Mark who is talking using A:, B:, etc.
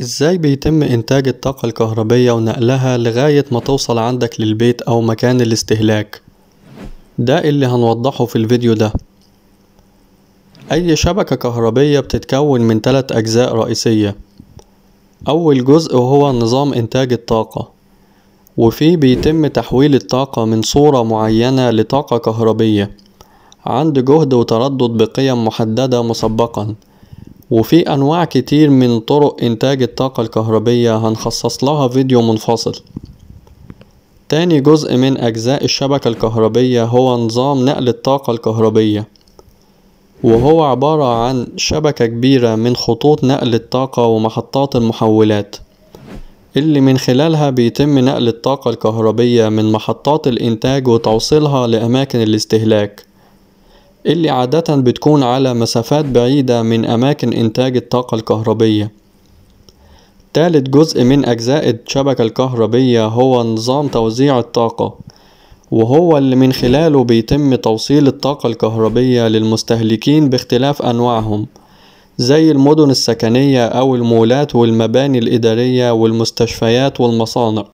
A: إزاي بيتم إنتاج الطاقة الكهربية ونقلها لغاية ما توصل عندك للبيت أو مكان الاستهلاك؟ ده اللي هنوضحه في الفيديو ده. أي شبكة كهربية بتتكون من ثلاث أجزاء رئيسية. أول جزء هو نظام إنتاج الطاقة. وفيه بيتم تحويل الطاقة من صورة معينة لطاقة كهربية. عند جهد وتردد بقيم محددة مسبقا. وفي أنواع كتير من طرق إنتاج الطاقة الكهربية هنخصص لها فيديو منفصل. تاني جزء من أجزاء الشبكة الكهربية هو نظام نقل الطاقة الكهربية. وهو عبارة عن شبكة كبيرة من خطوط نقل الطاقة ومحطات المحولات. اللي من خلالها بيتم نقل الطاقة الكهربية من محطات الإنتاج وتوصيلها لأماكن الاستهلاك. اللي عادة بتكون على مسافات بعيدة من أماكن إنتاج الطاقة الكهربية. تالت جزء من أجزاء الشبكة الكهربية هو نظام توزيع الطاقة وهو اللي من خلاله بيتم توصيل الطاقة الكهربية للمستهلكين باختلاف أنواعهم زي المدن السكنية أو المولات والمباني الإدارية والمستشفيات والمصانع.